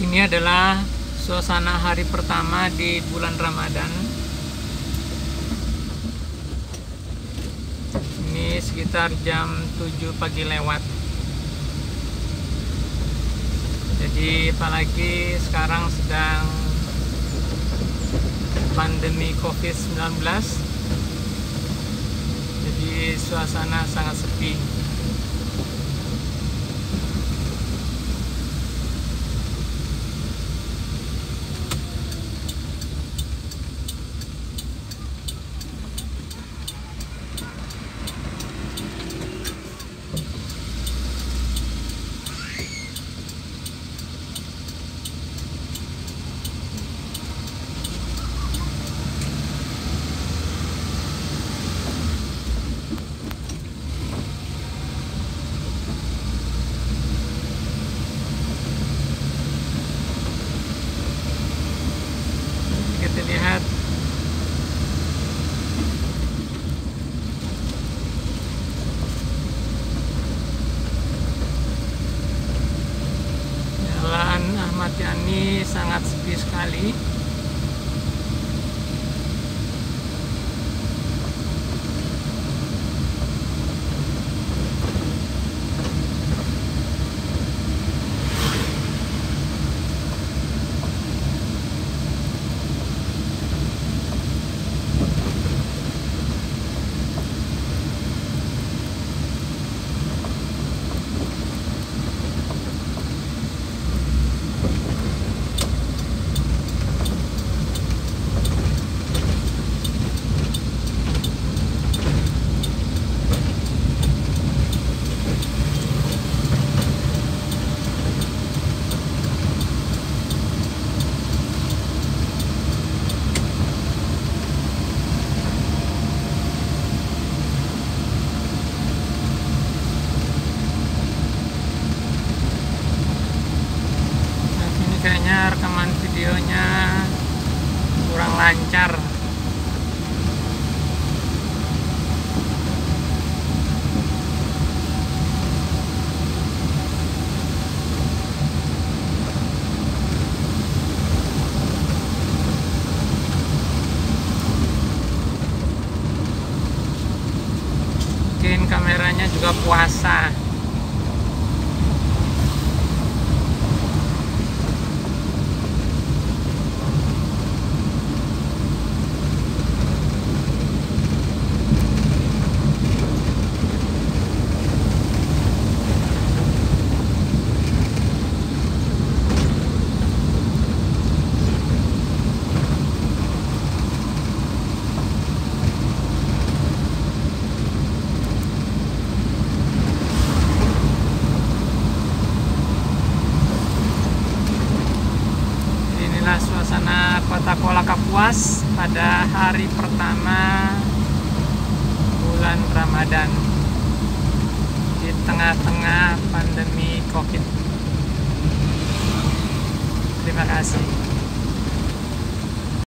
Ini adalah suasana hari pertama di bulan Ramadan. Ini sekitar jam 7 pagi lewat. Jadi apalagi sekarang sedang pandemi Covid-19. Jadi suasana sangat sepi. Yani sangat sepi sekali videonya kurang lancar. Mungkin kameranya juga puasa. Suasana kota Kuala Kapuas pada hari pertama bulan Ramadan di tengah-tengah pandemi Covid. Terima kasih.